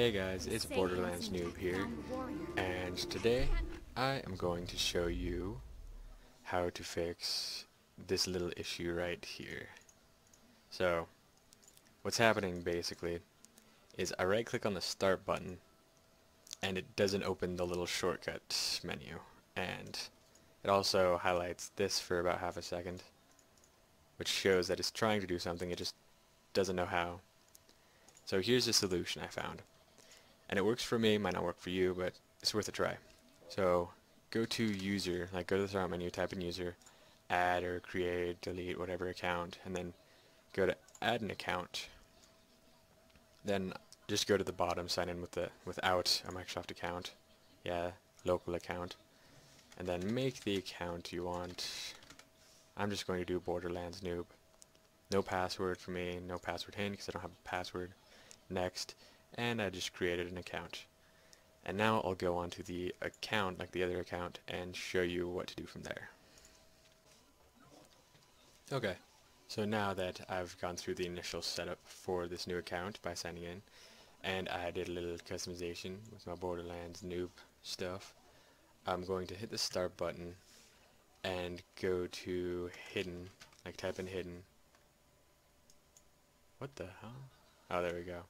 Hey guys, it's Borderlands Noob here, and today I am going to show you how to fix this little issue right here. So, what's happening basically is I right click on the start button and it doesn't open the little shortcut menu and it also highlights this for about half a second which shows that it's trying to do something, it just doesn't know how. So here's the solution I found. And it works for me, might not work for you, but it's worth a try. So go to user, like go to the start menu, type in user, add or create, delete, whatever account, and then go to add an account. Then just go to the bottom, sign in with the without a Microsoft account. Yeah, local account. And then make the account you want I'm just going to do Borderlands Noob. No password for me, no password hint because I don't have a password. Next, and I just created an account. And now I'll go onto the account, like the other account, and show you what to do from there. Okay, so now that I've gone through the initial setup for this new account by signing in, and I did a little customization with my Borderlands Noob stuff, I'm going to hit the start button and go to hidden, like type in hidden. What the hell? Oh, there we go.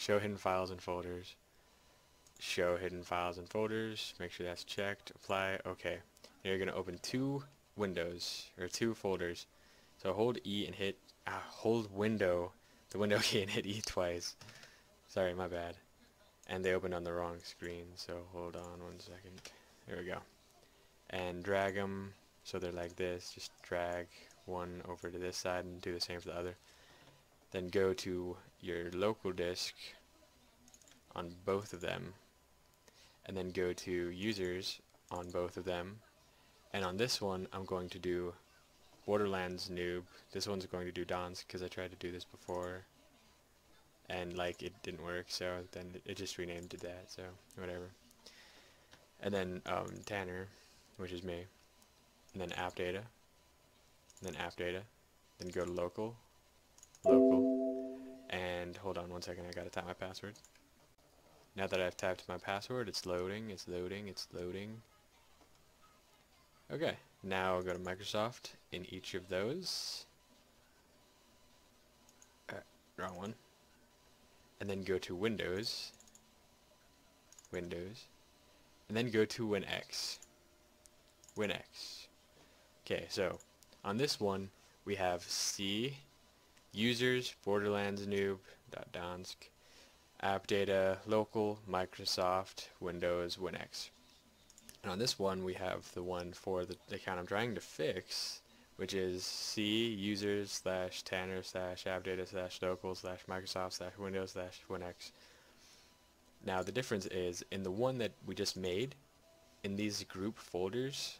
Show hidden files and folders. Show hidden files and folders. Make sure that's checked. Apply. Okay. Now you're going to open two windows, or two folders. So hold E and hit, ah, hold window, the window key and hit E twice. Sorry, my bad. And they opened on the wrong screen, so hold on one second. There we go. And drag them so they're like this just drag one over to this side and do the same for the other then go to your local disk on both of them and then go to users on both of them. And on this one I'm going to do Borderlands noob. This one's going to do Don's because I tried to do this before and like it didn't work so then it just renamed it that so whatever. And then um, Tanner which is me. And then app data, and then app data, then go to local, local, and hold on one second, I gotta type my password. Now that I've typed my password, it's loading, it's loading, it's loading. Okay, now I'll go to Microsoft in each of those. Uh, wrong one. And then go to Windows, Windows, and then go to WinX. WinX. Okay, so on this one we have C users Borderlands noob app data local Microsoft Windows WinX. And on this one we have the one for the account I'm trying to fix which is C users slash Tanner slash app data slash local slash Microsoft slash Windows slash WinX. Now the difference is in the one that we just made in these group folders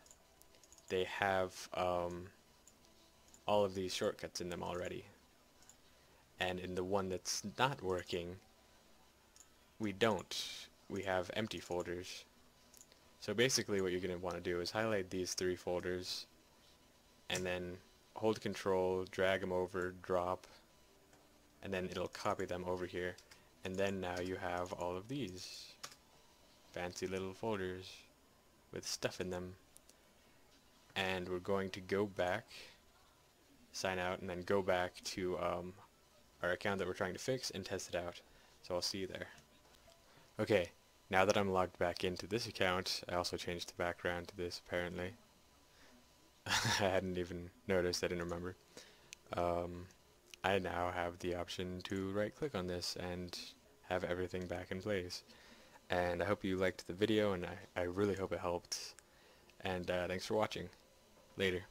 they have um, all of these shortcuts in them already. And in the one that's not working, we don't. We have empty folders. So basically what you're going to want to do is highlight these three folders and then hold control, drag them over, drop, and then it'll copy them over here. And then now you have all of these fancy little folders with stuff in them and we're going to go back sign out and then go back to um, our account that we're trying to fix and test it out. So I'll see you there. Okay now that I'm logged back into this account I also changed the background to this apparently. I hadn't even noticed I didn't remember. Um, I now have the option to right click on this and have everything back in place. And I hope you liked the video and I, I really hope it helped. And uh, thanks for watching. Later.